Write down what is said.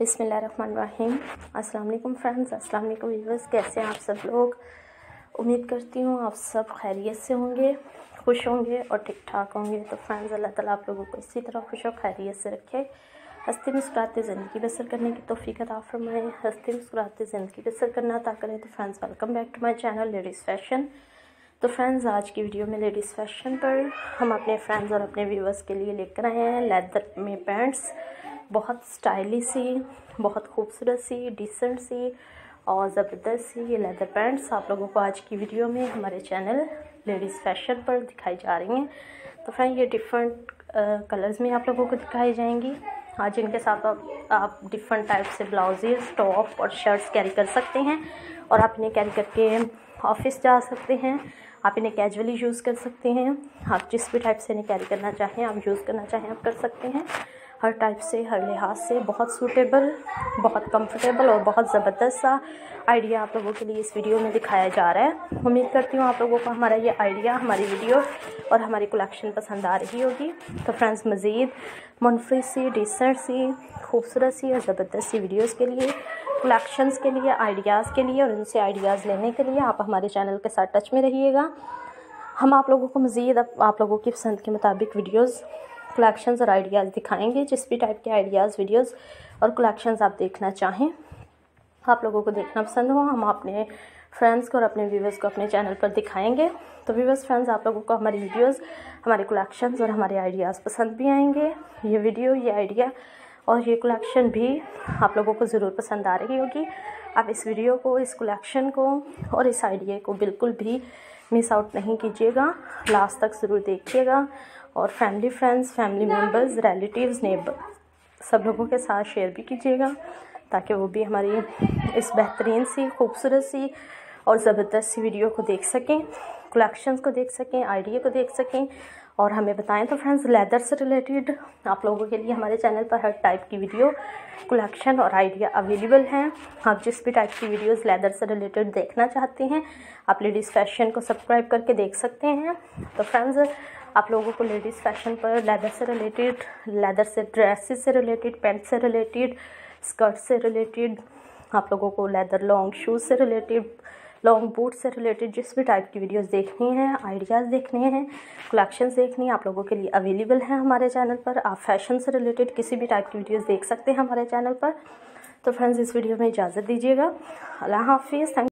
बिसमीम अस्सलाम फ्रेंड्स अस्सलाम वालेकुम व्यूवर्स कैसे हैं आप सब लोग? उम्मीद करती हूँ आप सब खैरियत से होंगे, खुश होंगे और ठीक ठाक होंगे। तो फ्रेंड्स, अल्लाह ताला आप लोगों को इसी तरह खुश और खैरियत से रखे। हँसते मुस्कुराते ज़िंदगी बसर करने की तोफ़ी अता फरमाए। हँसते मुस्कुराते ज़िंदगी बसर करना अता करें। तो friends welcome back to my channel ladies fashion तो फ्रेंड्स, आज की वीडियो में लेडीज़ फ़ैशन पर हम अपने फ्रेंड्स और अपने व्यूवर्स के लिए लेकर आए हैं लेदर में पैंट्स। बहुत स्टाइलिश सी बहुत खूबसूरत सी डिसेंट सी और ज़बरदस्त सी ये लेदर पैंट्स आप लोगों को आज की वीडियो में हमारे चैनल लेडीज़ फ़ैशन पर दिखाई जा रही हैं। तो फ्रेंड ये डिफरेंट कलर्स में आप लोगों को दिखाई जाएँगी। आज इनके साथ आप, आप डिफरेंट टाइप से ब्लाउजेज टॉप और शर्ट्स कैरी कर सकते हैं और आप इन्हें कैरी करके ऑफ़िस जा सकते हैं। आप इन्हें कैजुअली यूज़ कर सकते हैं। आप जिस भी टाइप से इन्हें कैरी करना चाहें आप यूज़ करना चाहें आप कर सकते हैं। हर टाइप से, हर लिहाज से बहुत सूटेबल बहुत कंफर्टेबल और बहुत ज़बरदस्त सा आइडिया आप लोगों के लिए इस वीडियो में दिखाया जा रहा है। उम्मीद करती हूँ आप लोगों को हमारा ये आइडिया हमारी वीडियो और हमारी कलेक्शन पसंद आ रही होगी। तो फ्रेंड्स मज़ीद मुनफी सी डिसेंट सी, खूबसूरत सी और ज़बरदस्त सी वीडियोज़ के लिए कलेक्शंस के लिए आइडियाज़ के लिए और उनसे आइडियाज़ लेने के लिए आप हमारे चैनल के साथ टच में रहिएगा। हम आप लोगों को मज़ीद, आप लोगों की पसंद के मुताबिक वीडियोज़ कलेक्शंस और आइडियाज़ दिखाएँगे, जिस भी टाइप के आइडियाज़ वीडियोस और कलेक्शंस आप देखना चाहें। आप लोगों को देखना पसंद हो, हम अपने फ्रेंड्स को और अपने व्यूवर्स को अपने चैनल पर दिखाएँगे। तो व्यूवर्स फ्रेंड्स आप लोगों को हमारी वीडियोस हमारे कलेक्शंस और हमारे आइडियाज़ पसंद भी आएँगे। ये वीडियो ये आइडिया और ये कलेक्शन भी आप लोगों को ज़रूर पसंद आ रही होगी। आप इस वीडियो को, इस कलेक्शन को और इस आइडिया को बिल्कुल भी मिस आउट नहीं कीजिएगा। लास्ट तक ज़रूर देखिएगा। और family friends family members relatives neighbour सब लोगों के साथ शेयर भी कीजिएगा, ताकि वो भी हमारी इस बेहतरीन सी, खूबसूरत सी और ज़बरदस्त सी वीडियो को देख सकें कलेक्शंस को देख सकें आइडिया को देख सकें। और हमें बताएँ तो फ्रेंड्स लेदर से रिलेटेड आप लोगों के लिए हमारे चैनल पर हर टाइप की वीडियो कलेक्शन और आइडिया अवेलेबल हैं। आप जिस भी टाइप की वीडियोस लेदर से रिलेटेड देखना चाहते हैं, आप लेडीज़ फ़ैशन को सब्सक्राइब करके देख सकते हैं। तो फ्रेंड्स आप लोगों को लेडीज़ फ़ैशन पर लेदर से रिलेटेड लेदर से ड्रेसेस से रिलेटेड पेंट से रिलेटेड स्कर्ट से रिलेटेड आप लोगों को लेदर लॉन्ग शूज़ से रिलेटेड लॉन्ग बूट से रिलेटेड जिस भी टाइप की वीडियोस देखनी है आइडियाज़ देखने हैं कलेक्शंस देखनी है, आप लोगों के लिए अवेलेबल हैं हमारे चैनल पर। आप फ़ैशन से रिलेटेड किसी भी टाइप की वीडियोस देख सकते हैं हमारे चैनल पर। तो फ्रेंड्स इस वीडियो में इजाज़त दीजिएगा। अल्लाह हाफिज़। थैंक